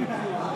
Yeah.